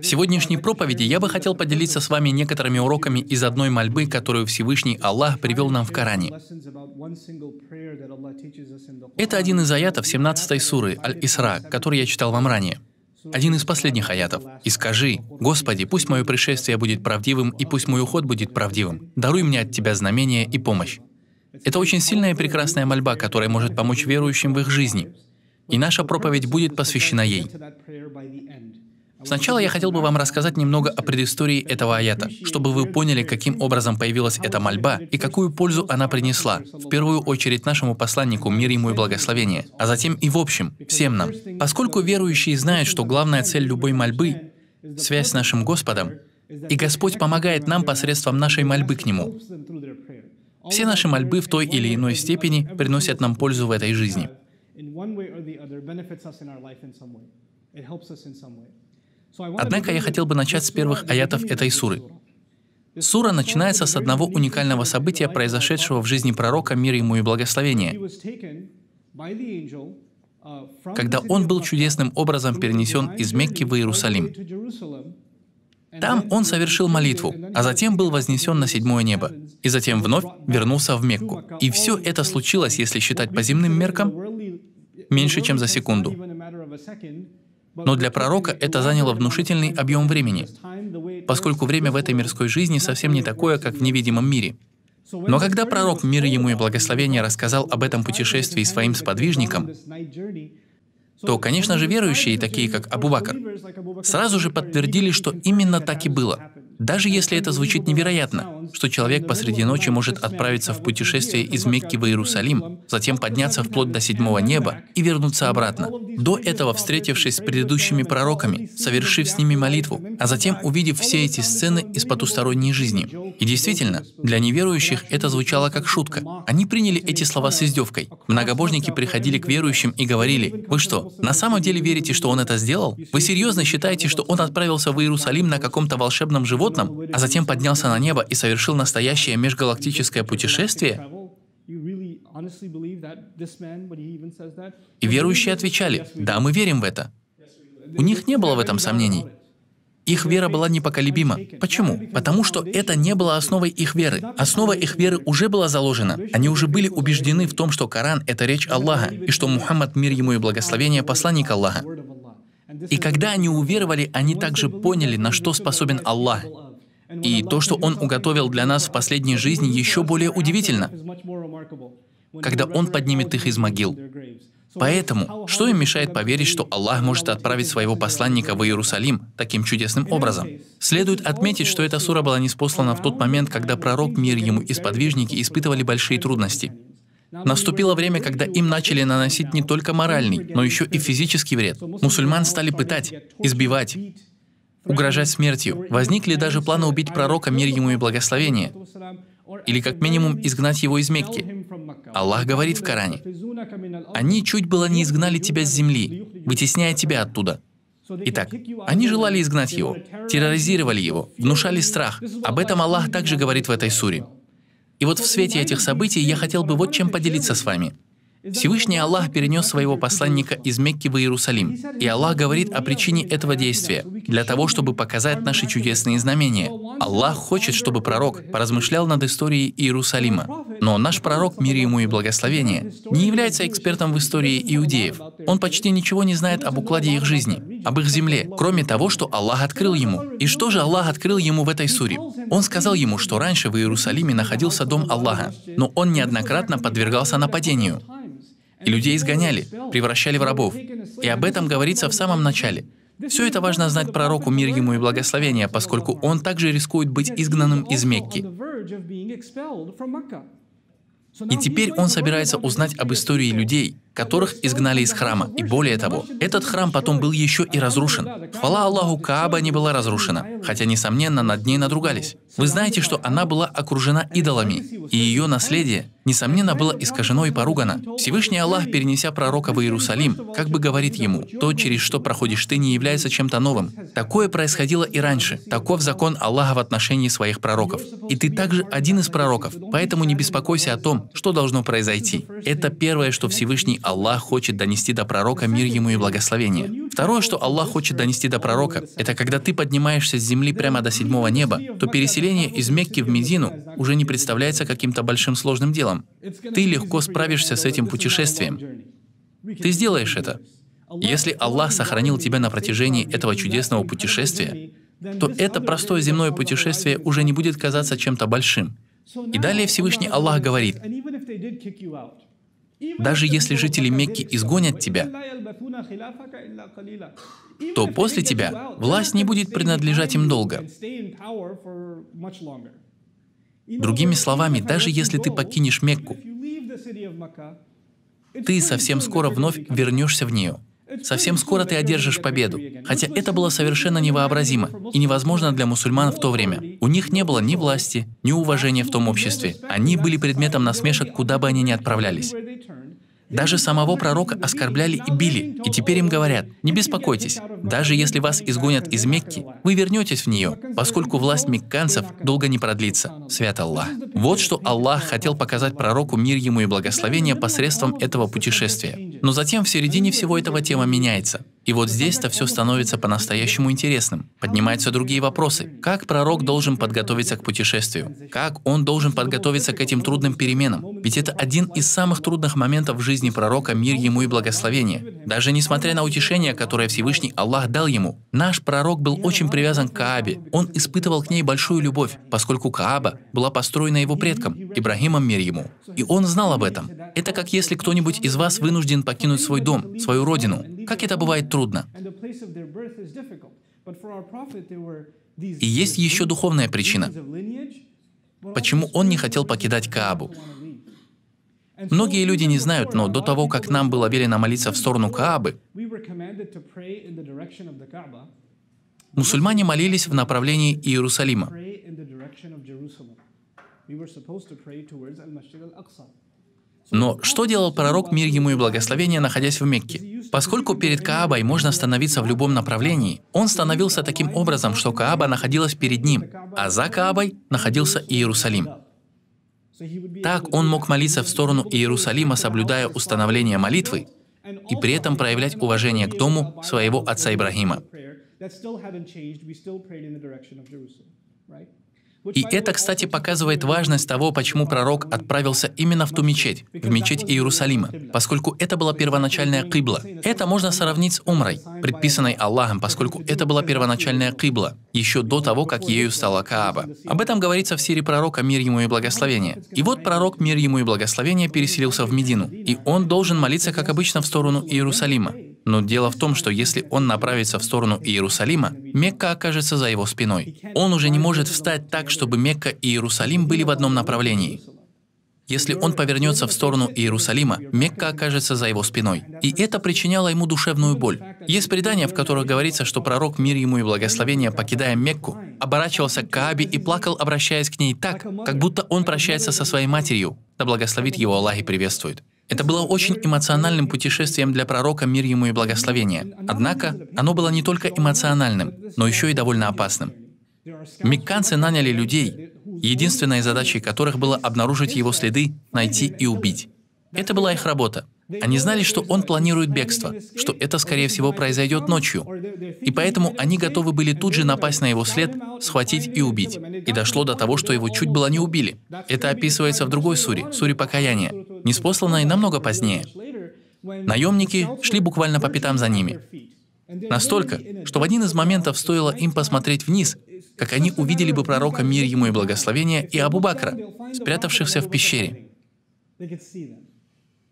Сегодняшней проповеди я бы хотел поделиться с вами некоторыми уроками из одной мольбы, которую Всевышний Аллах привел нам в Коране. Это один из аятов 17 суры Аль-Исра, который я читал вам ранее. Один из последних аятов. «И скажи, Господи, пусть мое пришествие будет правдивым, и пусть мой уход будет правдивым. Даруй мне от Тебя знамение и помощь». Это очень сильная и прекрасная мольба, которая может помочь верующим в их жизни. И наша проповедь будет посвящена ей. Сначала я хотел бы вам рассказать немного о предыстории этого аята, чтобы вы поняли, каким образом появилась эта мольба и какую пользу она принесла, в первую очередь нашему посланнику, мир ему и благословение, а затем и в общем, всем нам. Поскольку верующие знают, что главная цель любой мольбы — связь с нашим Господом, и Господь помогает нам посредством нашей мольбы к Нему. Все наши мольбы в той или иной степени приносят нам пользу в этой жизни. Однако я хотел бы начать с первых аятов этой суры. Сура начинается с одного уникального события, произошедшего в жизни пророка, мир ему и благословение, когда он был чудесным образом перенесен из Мекки в Иерусалим. Там он совершил молитву, а затем был вознесен на седьмое небо, и затем вновь вернулся в Мекку. И все это случилось, если считать по земным меркам, меньше, чем за секунду. Но для пророка это заняло внушительный объем времени, поскольку время в этой мирской жизни совсем не такое, как в невидимом мире. Но когда пророк, мир ему и благословение, рассказал об этом путешествии своим сподвижникам, то, конечно же, верующие, такие как Абу Бакр, сразу же подтвердили, что именно так и было. Даже если это звучит невероятно, что человек посреди ночи может отправиться в путешествие из Мекки в Иерусалим, затем подняться вплоть до седьмого неба и вернуться обратно. До этого встретившись с предыдущими пророками, совершив с ними молитву, а затем увидев все эти сцены из потусторонней жизни. И действительно, для неверующих это звучало как шутка. Они приняли эти слова с издевкой. Многобожники приходили к верующим и говорили, «Вы что, на самом деле верите, что он это сделал? Вы серьезно считаете, что он отправился в Иерусалим на каком-то волшебном животном, а затем поднялся на небо и совершил настоящее межгалактическое путешествие? И верующие отвечали, да, мы верим в это. У них не было в этом сомнений. Их вера была непоколебима. Почему? Потому что это не было основой их веры. Основа их веры уже была заложена. Они уже были убеждены в том, что Коран — это речь Аллаха, и что Мухаммад, мир ему и благословение, посланник Аллаха. И когда они уверовали, они также поняли, на что способен Аллах. И то, что Он уготовил для нас в последней жизни, еще более удивительно, когда Он поднимет их из могил. Поэтому, что им мешает поверить, что Аллах может отправить своего посланника в Иерусалим таким чудесным образом? Следует отметить, что эта сура была неспослана в тот момент, когда пророк, мир ему и сподвижники испытывали большие трудности. Наступило время, когда им начали наносить не только моральный, но еще и физический вред. Мусульман стали пытать, избивать, угрожать смертью. Возникли даже планы убить пророка, мир ему и благословение, или как минимум изгнать его из Мекки. Аллах говорит в Коране, «Они чуть было не изгнали тебя с земли, вытесняя тебя оттуда». Итак, они желали изгнать его, терроризировали его, внушали страх. Об этом Аллах также говорит в этой суре. И вот в свете этих событий я хотел бы вот чем поделиться с вами – Всевышний Аллах перенес своего посланника из Мекки в Иерусалим. И Аллах говорит о причине этого действия, для того, чтобы показать наши чудесные знамения. Аллах хочет, чтобы пророк поразмышлял над историей Иерусалима. Но наш пророк, мир ему и благословение, не является экспертом в истории иудеев. Он почти ничего не знает об укладе их жизни, об их земле, кроме того, что Аллах открыл ему. И что же Аллах открыл ему в этой суре? Он сказал ему, что раньше в Иерусалиме находился дом Аллаха, но он неоднократно подвергался нападению. И людей изгоняли, превращали в рабов. И об этом говорится в самом начале. Все это важно знать пророку, мир ему и благословения, поскольку он также рискует быть изгнанным из Мекки. И теперь он собирается узнать об истории людей, которых изгнали из храма. И более того, этот храм потом был еще и разрушен. Хвала Аллаху, Кааба не была разрушена, хотя, несомненно, над ней надругались. Вы знаете, что она была окружена идолами, и ее наследие, несомненно, было искажено и поругано. Всевышний Аллах, перенеся пророка в Иерусалим, как бы говорит ему, то, через что проходишь ты, не является чем-то новым. Такое происходило и раньше. Таков закон Аллаха в отношении своих пророков. И ты также один из пророков, поэтому не беспокойся о том, что должно произойти. Это первое, что Всевышний Аллах хочет донести до пророка мир ему и благословение. Второе, что Аллах хочет донести до пророка, это когда ты поднимаешься с земли прямо до седьмого неба, то переселение из Мекки в Медину уже не представляется каким-то большим сложным делом. Ты легко справишься с этим путешествием. Ты сделаешь это. Если Аллах сохранил тебя на протяжении этого чудесного путешествия, то это простое земное путешествие уже не будет казаться чем-то большим. И далее Всевышний Аллах говорит, даже если жители Мекки изгонят тебя, то после тебя власть не будет принадлежать им долго. Другими словами, даже если ты покинешь Мекку, ты совсем скоро вновь вернешься в нее. Совсем скоро ты одержишь победу. Хотя это было совершенно невообразимо и невозможно для мусульман в то время. У них не было ни власти, ни уважения в том обществе. Они были предметом насмешек, куда бы они ни отправлялись. Даже самого пророка оскорбляли и били, и теперь им говорят, не беспокойтесь, даже если вас изгонят из Мекки, вы вернетесь в нее, поскольку власть мекканцев долго не продлится. Свят Аллах. Вот что Аллах хотел показать пророку мир ему и благословение посредством этого путешествия. Но затем в середине всего этого тема меняется. И вот здесь-то все становится по-настоящему интересным. Поднимаются другие вопросы. Как пророк должен подготовиться к путешествию? Как он должен подготовиться к этим трудным переменам? Ведь это один из самых трудных моментов в жизни пророка, мир ему и благословение. Даже несмотря на утешение, которое Всевышний Аллах дал ему, наш пророк был очень привязан к Каабе. Он испытывал к ней большую любовь, поскольку Кааба была построена его предком, Ибрагимом мир ему. И он знал об этом. Это как если кто-нибудь из вас вынужден покинуть свой дом, свою родину. Как это бывает трудно. И есть еще духовная причина. Почему он не хотел покидать Каабу? Многие люди не знают, но до того, как нам было велено молиться в сторону Каабы, мусульмане молились в направлении Иерусалима. Но что делал пророк, мир ему и благословение, находясь в Мекке? Поскольку перед Каабой можно становиться в любом направлении, он становился таким образом, что Кааба находилась перед ним, а за Каабой находился Иерусалим. Так он мог молиться в сторону Иерусалима, соблюдая установление молитвы, и при этом проявлять уважение к дому своего отца Ибрагима. И это, кстати, показывает важность того, почему пророк отправился именно в ту мечеть, в мечеть Иерусалима, поскольку это была первоначальная кибла. Это можно сравнить с умрой, предписанной Аллахом, поскольку это была первоначальная кибла, еще до того, как ею стала Кааба. Об этом говорится в серии пророка «Мир ему и благословение». И вот пророк «Мир ему и благословение» переселился в Медину, и он должен молиться, как обычно, в сторону Иерусалима. Но дело в том, что если он направится в сторону Иерусалима, Мекка окажется за его спиной. Он уже не может встать так, чтобы Мекка и Иерусалим были в одном направлении. Если он повернется в сторону Иерусалима, Мекка окажется за его спиной. И это причиняло ему душевную боль. Есть предания, в которых говорится, что пророк, мир ему и благословение, покидая Мекку, оборачивался к Каабе и плакал, обращаясь к ней так, как будто он прощается со своей матерью. Да благословит его Аллах и приветствует. Это было очень эмоциональным путешествием для пророка, мир ему и благословение. Однако, оно было не только эмоциональным, но еще и довольно опасным. Мекканцы наняли людей, единственной задачей которых было обнаружить его следы, найти и убить. Это была их работа. Они знали, что он планирует бегство, что это, скорее всего, произойдет ночью. И поэтому они готовы были тут же напасть на его след, схватить и убить. И дошло до того, что его чуть было не убили. Это описывается в другой суре, суре покаяния, неспосланной намного позднее. Наемники шли буквально по пятам за ними. Настолько, что в один из моментов стоило им посмотреть вниз, как они увидели бы пророка мир ему и благословения и Абу Бакра, спрятавшихся в пещере.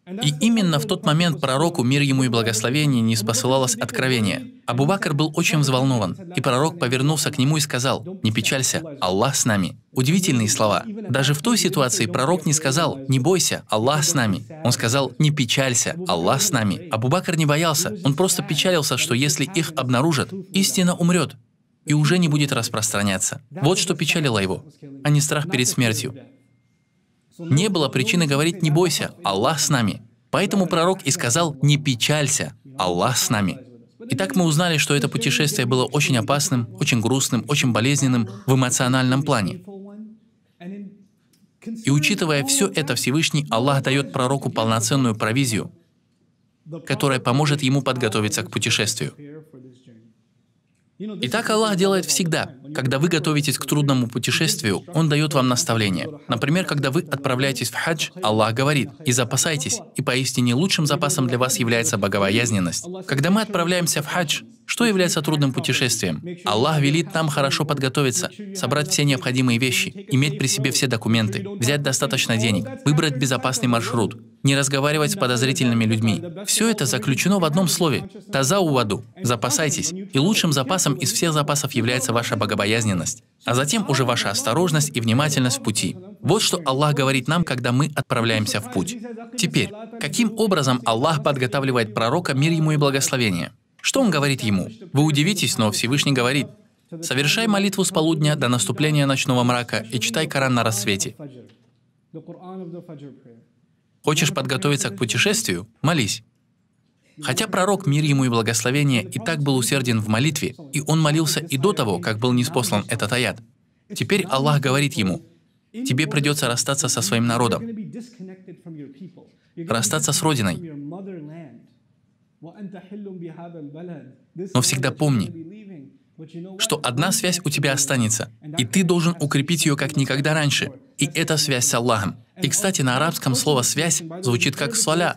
И именно в тот момент пророку, мир ему и благословение, не спосылалось откровение. Абу Бакр был очень взволнован, и пророк повернулся к нему и сказал, «Не печалься, Аллах с нами». Удивительные слова. Даже в той ситуации пророк не сказал, «Не бойся, Аллах с нами». Он сказал, «Не печалься, Аллах с нами». Абу Бакр не боялся, он просто печалился, что если их обнаружат, истина умрет и уже не будет распространяться. Вот что печалило его, а не страх перед смертью. Не было причины говорить «не бойся, Аллах с нами». Поэтому пророк и сказал «не печалься, Аллах с нами». Итак, мы узнали, что это путешествие было очень опасным, очень грустным, очень болезненным в эмоциональном плане. И учитывая все это, Всевышний Аллах дает пророку полноценную провизию, которая поможет ему подготовиться к путешествию. Итак, Аллах делает всегда. Когда вы готовитесь к трудному путешествию, Он дает вам наставление. Например, когда вы отправляетесь в хадж, Аллах говорит, «И запасайтесь, и поистине лучшим запасом для вас является богобоязненность». Когда мы отправляемся в хадж, что является трудным путешествием? Аллах велит нам хорошо подготовиться, собрать все необходимые вещи, иметь при себе все документы, взять достаточно денег, выбрать безопасный маршрут, не разговаривать с подозрительными людьми. Все это заключено в одном слове – таза у воду. Запасайтесь. И лучшим запасом из всех запасов является ваша богобоязненность. А затем уже ваша осторожность и внимательность в пути. Вот что Аллах говорит нам, когда мы отправляемся в путь. Теперь, каким образом Аллах подготавливает пророка, мир ему и благословение? Что он говорит ему? Вы удивитесь, но Всевышний говорит, «Совершай молитву с полудня до наступления ночного мрака и читай Коран на рассвете». Хочешь подготовиться к путешествию? Молись. Хотя пророк, мир ему и благословение, и так был усерден в молитве, и он молился и до того, как был неспослан этот аят. Теперь Аллах говорит ему, тебе придется расстаться со своим народом, расстаться с родиной, но всегда помни, что одна связь у тебя останется, и ты должен укрепить ее как никогда раньше. И это связь с Аллахом. И, кстати, на арабском слово «связь» звучит как «саля»,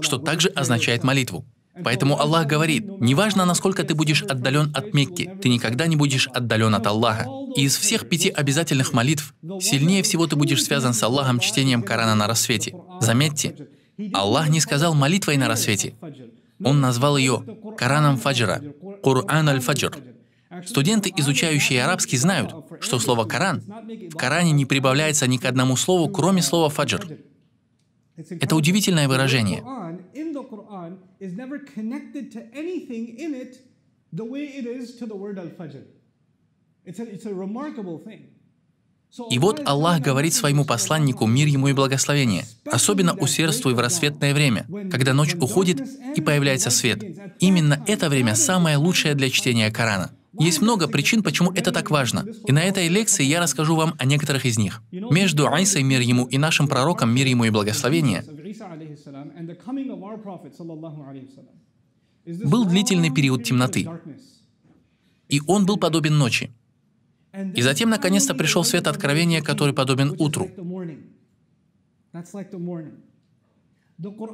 что также означает молитву. Поэтому Аллах говорит, неважно, насколько ты будешь отдален от Мекки, ты никогда не будешь отдален от Аллаха. И из всех пяти обязательных молитв, сильнее всего ты будешь связан с Аллахом чтением Корана на рассвете. Заметьте, Аллах не сказал молитвой на рассвете. Он назвал ее Кораном Фаджра, Кур'ан аль-Фаджр. Студенты, изучающие арабский, знают, что слово «Коран» в Коране не прибавляется ни к одному слову, кроме слова «фаджр». Это удивительное выражение. И вот Аллах говорит своему посланнику, мир ему и благословение, особенно усердствуй в рассветное время, когда ночь уходит и появляется свет. Именно это время самое лучшее для чтения Корана. Есть много причин, почему это так важно. И на этой лекции я расскажу вам о некоторых из них. Между Айсой, мир ему, и нашим пророком, мир ему и благословение, был длительный период темноты. И он был подобен ночи. И затем, наконец-то, пришел свет откровения, который подобен утру.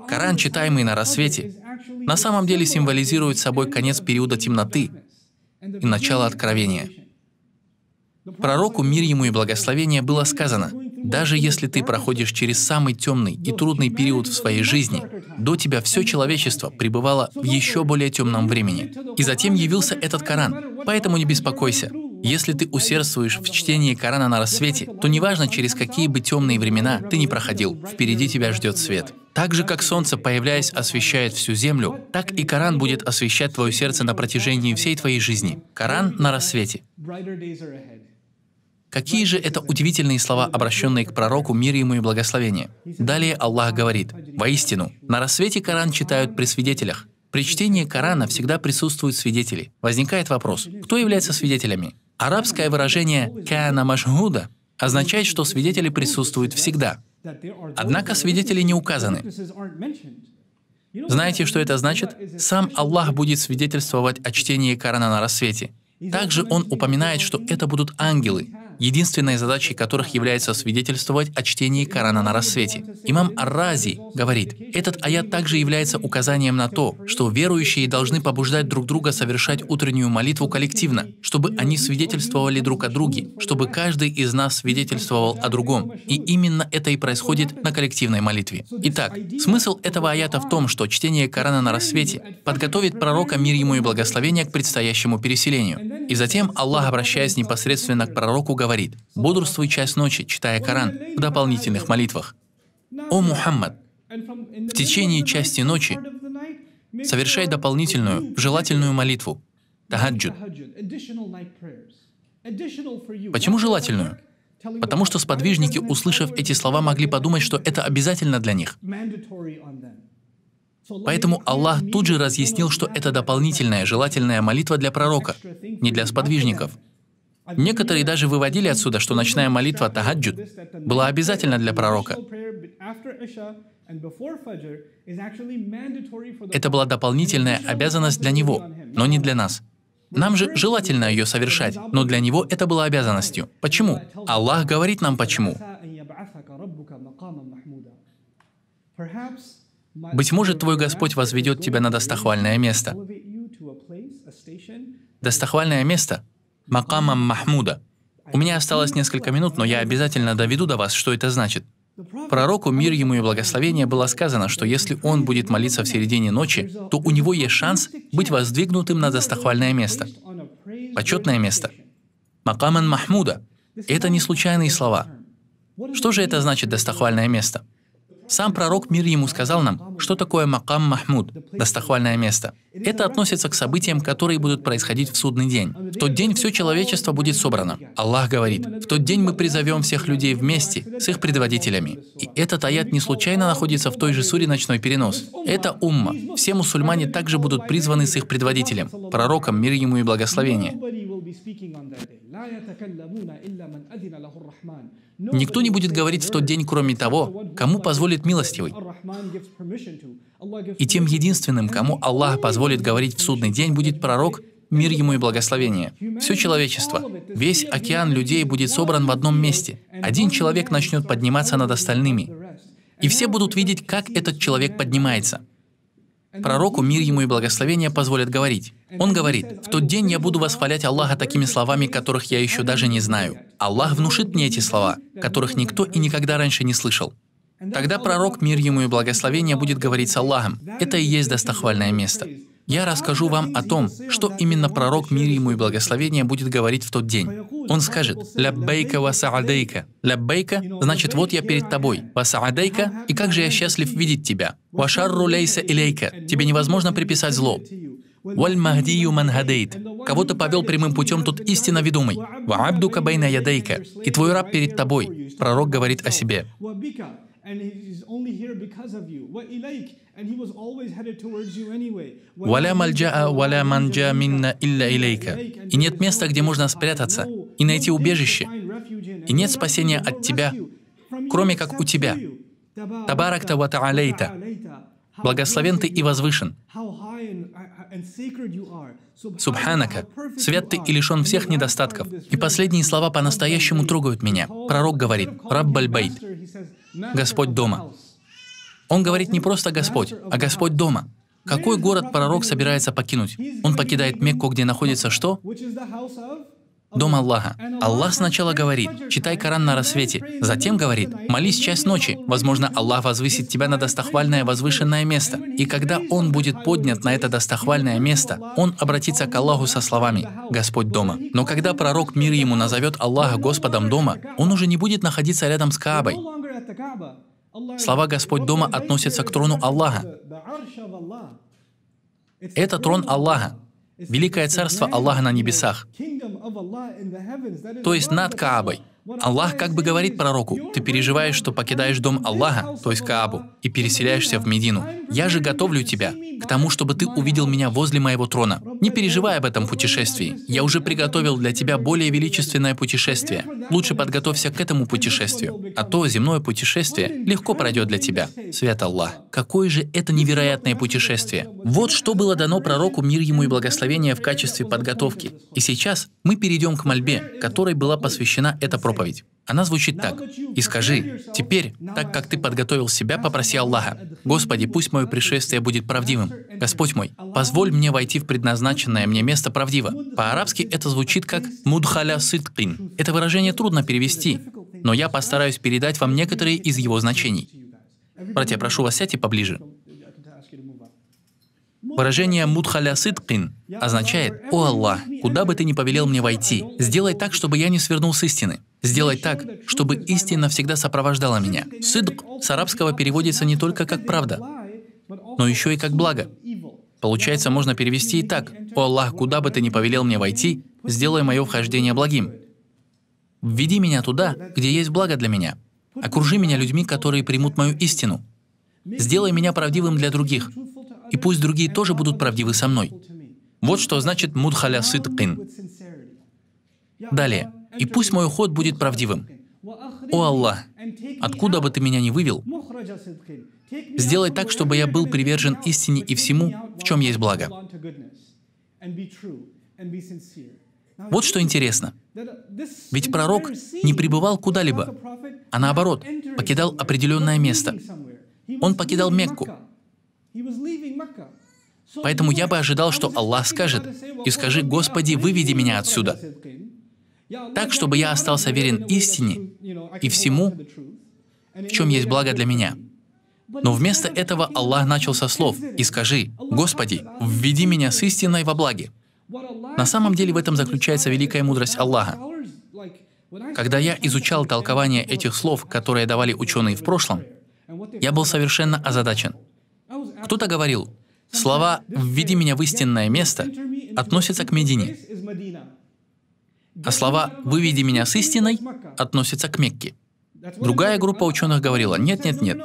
Коран, читаемый на рассвете, на самом деле символизирует собой конец периода темноты и начало откровения. Пророку, мир ему и благословение, было сказано, даже если ты проходишь через самый темный и трудный период в своей жизни, до тебя все человечество пребывало в еще более темном времени. И затем явился этот Коран. Поэтому не беспокойся. Если ты усердствуешь в чтении Корана на рассвете, то неважно, через какие бы темные времена ты не проходил, впереди тебя ждет свет. Так же, как солнце, появляясь, освещает всю землю, так и Коран будет освещать твое сердце на протяжении всей твоей жизни. Коран на рассвете. Какие же это удивительные слова, обращенные к пророку, мир ему и благословение. Далее Аллах говорит, «Воистину, на рассвете Коран читают при свидетелях». При чтении Корана всегда присутствуют свидетели. Возникает вопрос, кто является свидетелями? Арабское выражение «кана машхуда» означает, что свидетели присутствуют всегда. Однако свидетели не указаны. Знаете, что это значит? Сам Аллах будет свидетельствовать о чтении Корана на рассвете. Также Он упоминает, что это будут ангелы, единственной задачей которых является свидетельствовать о чтении Корана на рассвете. Имам Ар-Рази говорит, этот аят также является указанием на то, что верующие должны побуждать друг друга совершать утреннюю молитву коллективно, чтобы они свидетельствовали друг о друге, чтобы каждый из нас свидетельствовал о другом. И именно это и происходит на коллективной молитве. Итак, смысл этого аята в том, что чтение Корана на рассвете подготовит пророка мир ему и благословения к предстоящему переселению. И затем Аллах, обращаясь непосредственно к пророку, говорит, говорит, бодрствуй час ночи, читая Коран в дополнительных молитвах. «О Мухаммад, в течение части ночи совершай дополнительную, желательную молитву, тахаджуд. Почему желательную? Потому что сподвижники, услышав эти слова, могли подумать, что это обязательно для них. Поэтому Аллах тут же разъяснил, что это дополнительная желательная молитва для пророка, не для сподвижников. Некоторые даже выводили отсюда, что ночная молитва Тахаджуд была обязательна для пророка. Это была дополнительная обязанность для него, но не для нас. Нам же желательно ее совершать, но для него это было обязанностью. Почему? Аллах говорит нам почему. Быть может, твой Господь возведет тебя на достохвальное место. Достохвальное место — макамам Махмуда. У меня осталось несколько минут, но я обязательно доведу до вас, что это значит. Пророку, мир ему и благословение, было сказано, что если он будет молиться в середине ночи, то у него есть шанс быть воздвигнутым на достохвальное место, почетное место. Макаман Махмуда. Это не случайные слова. Что же это значит достохвальное место? Сам пророк мир ему сказал нам, что такое Макам Махмуд, достохвальное место. Это относится к событиям, которые будут происходить в судный день. В тот день все человечество будет собрано. Аллах говорит, в тот день мы призовем всех людей вместе с их предводителями. И этот аят не случайно находится в той же суре «Ночной перенос». Это умма. Все мусульмане также будут призваны с их предводителем, пророком, мир ему и благословение. Никто не будет говорить в тот день, кроме того, кому позволит милостивый. И тем единственным, кому Аллах позволит говорить в судный день, будет пророк, мир ему и благословение. Все человечество, весь океан людей будет собран в одном месте. Один человек начнет подниматься над остальными. И все будут видеть, как этот человек поднимается. Пророку мир ему и благословение позволят говорить. Он говорит, «В тот день я буду восхвалять Аллаха такими словами, которых я еще даже не знаю. Аллах внушит мне эти слова, которых никто и никогда раньше не слышал». Тогда пророк, мир ему и благословение, будет говорить с Аллахом. Это и есть достохвальное место. Я расскажу вам о том, что именно пророк, мир ему и благословение, будет говорить в тот день. Он скажет «Ляббейка ва саадейка». «Ляббейка» значит «вот я перед тобой». «Ва саадейка» и как же я счастлив видеть тебя. «Вашарру лейса илейка» тебе невозможно приписать зло. «Валь махдию ман хадейт» кого ты повел прямым путем, тут истинно ведомый. «Ва абдука байна ядейка» и твой раб перед тобой. Пророк говорит о себе «Валя мальджаа, валя манджа минна илля илейка». И нет места, где можно спрятаться и найти убежище. И нет спасения от тебя, кроме как у тебя. Табаракта ва таалейта. Благословен ты и возвышен. Субханака, свят ты и лишен всех недостатков. И последние слова по-настоящему трогают меня. Пророк говорит, Раббальбайт, Господь дома. Он говорит не просто Господь, а Господь дома. Какой город пророк собирается покинуть? Он покидает Мекку, где находится что? Дом Аллаха. Аллах сначала говорит, читай Коран на рассвете, затем говорит, молись часть ночи, возможно, Аллах возвысит тебя на достохвальное возвышенное место. И когда Он будет поднят на это достохвальное место, Он обратится к Аллаху со словами «Господь дома». Но когда пророк мир ему назовет Аллаха Господом дома, он уже не будет находиться рядом с Каабой. Слова «Господь дома» относятся к трону Аллаха. Это трон Аллаха. Великое царство Аллаха на небесах, то есть над Каабой. Аллах как бы говорит пророку, ты переживаешь, что покидаешь дом Аллаха, то есть Каабу, и переселяешься в Медину. Я же готовлю тебя к тому, чтобы ты увидел меня возле моего трона. Не переживай об этом путешествии. Я уже приготовил для тебя более величественное путешествие. Лучше подготовься к этому путешествию. А то земное путешествие легко пройдет для тебя. Свят Аллах. Какое же это невероятное путешествие. Вот что было дано пророку мир ему и благословение в качестве подготовки. И сейчас мы перейдем к мольбе, которой была посвящена эта проповедь проповедь. Она звучит так. «И скажи, теперь, так как ты подготовил себя, попроси Аллаха, Господи, пусть мое пришествие будет правдивым. Господь мой, позволь мне войти в предназначенное мне место правдиво». По-арабски это звучит как «мудхаля сыткин». Это выражение трудно перевести, но я постараюсь передать вам некоторые из его значений. Братья, прошу вас, сядьте поближе. Выражение «мудхаля сыткин» означает «О Аллах, куда бы ты ни повелел мне войти, сделай так, чтобы я не свернул с истины. Сделай так, чтобы истина всегда сопровождала меня». Сыдк с арабского переводится не только как «правда», но еще и как «благо». Получается, можно перевести и так «О Аллах, куда бы ты ни повелел мне войти, сделай мое вхождение благим». Введи меня туда, где есть благо для меня. Окружи меня людьми, которые примут мою истину. Сделай меня правдивым для других и пусть другие тоже будут правдивы со мной. Вот что значит мудхаля сыткин. Далее. И пусть мой уход будет правдивым. О Аллах, откуда бы ты меня ни вывел, сделай так, чтобы я был привержен истине и всему, в чем есть благо. Вот что интересно. Ведь пророк не пребывал куда-либо, а наоборот, покидал определенное место. Он покидал Мекку. Поэтому я бы ожидал, что Аллах скажет, «И скажи, Господи, выведи меня отсюда», так, чтобы я остался верен истине и всему, в чем есть благо для меня. Но вместо этого Аллах начал со слов «И скажи, Господи, введи меня с истиной во благе». На самом деле в этом заключается великая мудрость Аллаха. Когда я изучал толкование этих слов, которые давали ученые в прошлом, я был совершенно озадачен. Кто-то говорил, слова «введи меня в истинное место» относятся к Медине, а слова «выведи меня с истиной» относятся к Мекке. Другая группа ученых говорила «нет-нет-нет».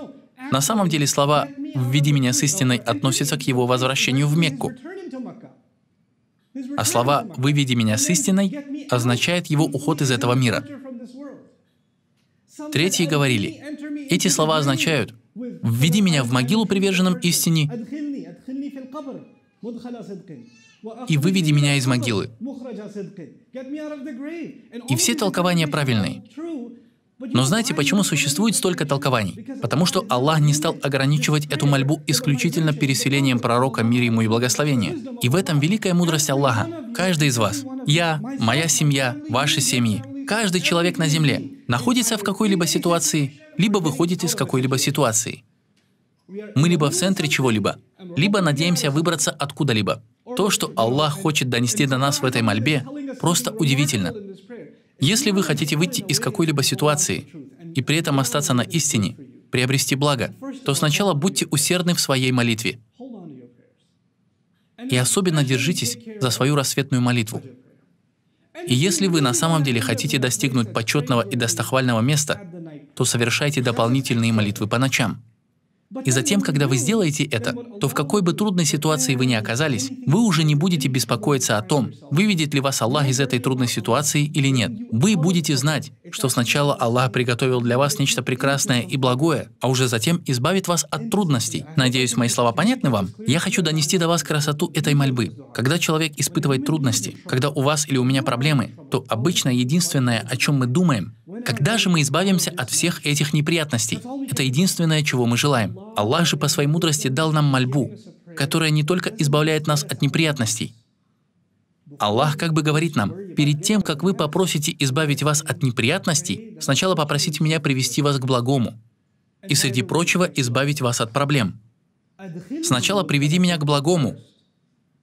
На самом деле слова «введи меня с истиной» относятся к его возвращению в Мекку. А слова «выведи меня с истиной» означает его уход из этого мира. Третьи говорили, эти слова означают «введи меня в могилу приверженным истине и выведи меня из могилы». И все толкования правильные. Но знаете, почему существует столько толкований? Потому что Аллах не стал ограничивать эту мольбу исключительно переселением пророка, мир ему и благословения. И в этом великая мудрость Аллаха. Каждый из вас, я, моя семья, ваши семьи, каждый человек на земле находится в какой-либо ситуации, либо выходит из какой-либо ситуации. Мы либо в центре чего-либо, либо надеемся выбраться откуда-либо. То, что Аллах хочет донести до нас в этой мольбе, просто удивительно. Если вы хотите выйти из какой-либо ситуации и при этом остаться на истине, приобрести благо, то сначала будьте усердны в своей молитве. И особенно держитесь за свою рассветную молитву. И если вы на самом деле хотите достигнуть почетного и достохвального места, то совершайте дополнительные молитвы по ночам. И затем, когда вы сделаете это, то в какой бы трудной ситуации вы ни оказались, вы уже не будете беспокоиться о том, выведет ли вас Аллах из этой трудной ситуации или нет. Вы будете знать, что сначала Аллах приготовил для вас нечто прекрасное и благое, а уже затем избавит вас от трудностей. Надеюсь, мои слова понятны вам? Я хочу донести до вас красоту этой мольбы. Когда человек испытывает трудности, когда у вас или у меня проблемы, то обычно единственное, о чем мы думаем, когда же мы избавимся от всех этих неприятностей? Это единственное, чего мы желаем. Аллах же по своей мудрости дал нам мольбу, которая не только избавляет нас от неприятностей. Аллах как бы говорит нам, перед тем, как вы попросите избавить вас от неприятностей, сначала попросите меня привести вас к благому, и среди прочего избавить вас от проблем. Сначала приведи меня к благому,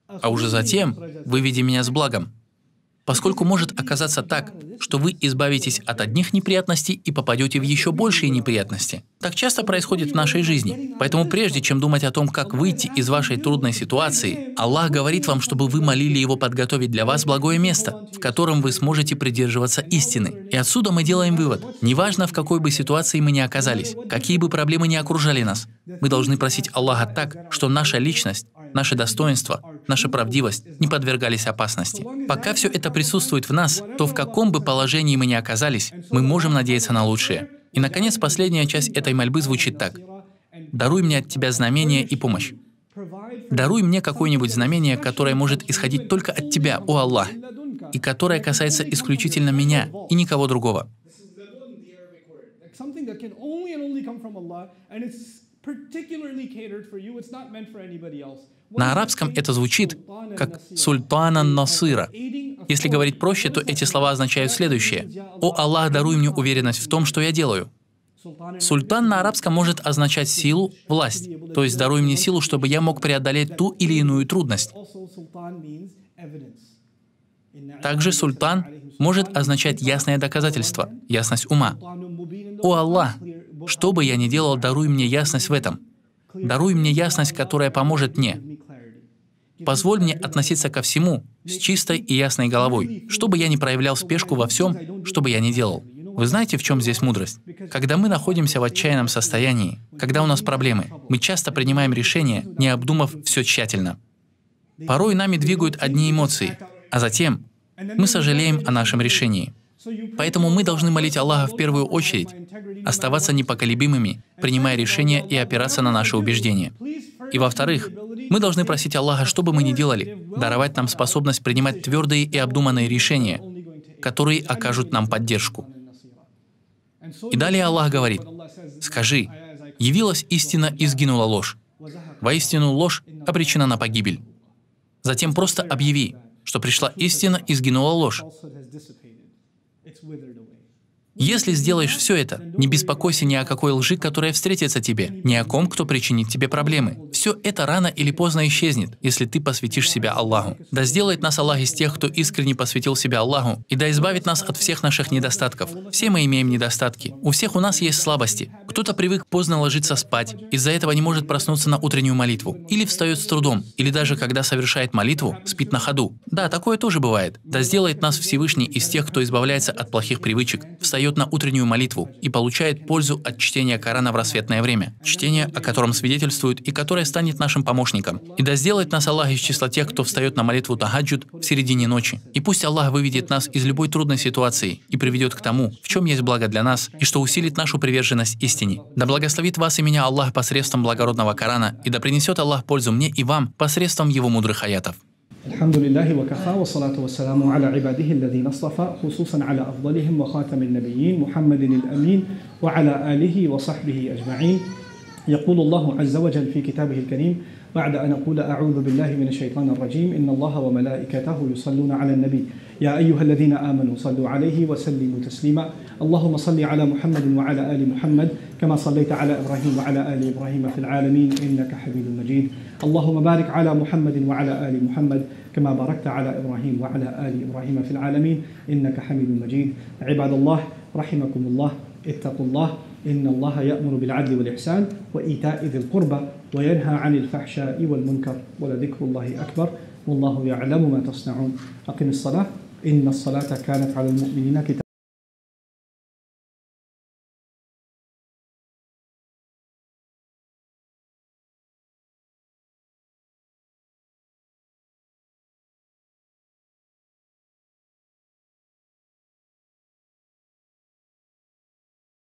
а уже затем выведи меня с благом поскольку может оказаться так, что вы избавитесь от одних неприятностей и попадете в еще большие неприятности. Так часто происходит в нашей жизни. Поэтому прежде чем думать о том, как выйти из вашей трудной ситуации, Аллах говорит вам, чтобы вы молили Его подготовить для вас благое место, в котором вы сможете придерживаться истины. И отсюда мы делаем вывод. Неважно, в какой бы ситуации мы ни оказались, какие бы проблемы ни окружали нас, мы должны просить Аллаха так, что наша личность наше достоинство, наша правдивость не подвергались опасности. Пока все это присутствует в нас, то в каком бы положении мы ни оказались, мы можем надеяться на лучшее. И, наконец, последняя часть этой мольбы звучит так. «Даруй мне от Тебя знамение и помощь». Даруй мне какое-нибудь знамение, которое может исходить только от Тебя, о Аллах, и которое касается исключительно меня и никого другого. На арабском это звучит как «султана насыра». Если говорить проще, то эти слова означают следующее. «О Аллах, даруй мне уверенность в том, что я делаю». Султан на арабском может означать силу, власть, то есть даруй мне силу, чтобы я мог преодолеть ту или иную трудность. Также султан может означать ясное доказательство, ясность ума. «О Аллах, что бы я ни делал, даруй мне ясность в этом. Даруй мне ясность, которая поможет мне. Позволь мне относиться ко всему с чистой и ясной головой, чтобы я не проявлял спешку во всем, что бы я ни делал. Вы знаете, в чем здесь мудрость? Когда мы находимся в отчаянном состоянии, когда у нас проблемы, мы часто принимаем решения, не обдумав все тщательно. Порой нами двигают одни эмоции, а затем мы сожалеем о нашем решении. Поэтому мы должны молить Аллаха в первую очередь, оставаться непоколебимыми, принимая решения и опираться на наши убеждения. И во-вторых, мы должны просить Аллаха, что бы мы ни делали, даровать нам способность принимать твердые и обдуманные решения, которые окажут нам поддержку. И далее Аллах говорит, «Скажи, явилась истина и сгинула ложь. Воистину ложь обречена на погибель. Затем просто объяви, что пришла истина и сгинула ложь. Если сделаешь все это, не беспокойся ни о какой лжи, которая встретится тебе, ни о ком, кто причинит тебе проблемы. Все это рано или поздно исчезнет, если ты посвятишь себя Аллаху. Да сделает нас Аллах из тех, кто искренне посвятил себя Аллаху, и да избавит нас от всех наших недостатков. Все мы имеем недостатки. У всех у нас есть слабости. Кто-то привык поздно ложиться спать, из-за этого не может проснуться на утреннюю молитву. Или встает с трудом, или даже когда совершает молитву, спит на ходу. Да, такое тоже бывает. Да сделает нас Всевышний из тех, кто избавляется от плохих привычек, встает встает на утреннюю молитву и получает пользу от чтения Корана в рассветное время, чтение, о котором свидетельствует и которое станет нашим помощником. И да сделает нас Аллах из числа тех, кто встает на молитву Тахаджуд в середине ночи. И пусть Аллах выведет нас из любой трудной ситуации и приведет к тому, в чем есть благо для нас, и что усилит нашу приверженность истине. Да благословит вас и меня Аллах посредством благородного Корана, и да принесет Аллах пользу мне и вам посредством его мудрых аятов. الحمد لله وكفى والصلاة والسلام على عباده الذين اصطفى خصوصا على أفضلهم وخاتم النبيين محمد الأمين وعلى آله وصحبه أجمعين. يقول الله عز وجل في كتابه الكريم بعد أن أقول أعوذ بالله من الشيطان الرجيم إن الله وملائكته يصلون على النبي. يا أيها الذين آمنوا صلوا عليه وسلموا تسليما. اللهم صل على محمد وعلى آل محمد كما صليت على إبراهيم وعلى آل إبراهيم في العالمين إنك حميد مجيد. اللهم بارك على محمد وعلى آل محمد كما باركت على إبراهيم وعلى آل إبراهيم في العالمين إنك حميد مجيد. عباد الله رحمكم الله اتقوا الله إن الله يأمر بالعدل والإحسان وإيتاء ذي القربى وينهى عن الفحشاء والمنكر ولذكر الله أكبر والله يعلم ما تصنعون. أقم الصلاة إن الصلاة كانت على المؤمنين كتابا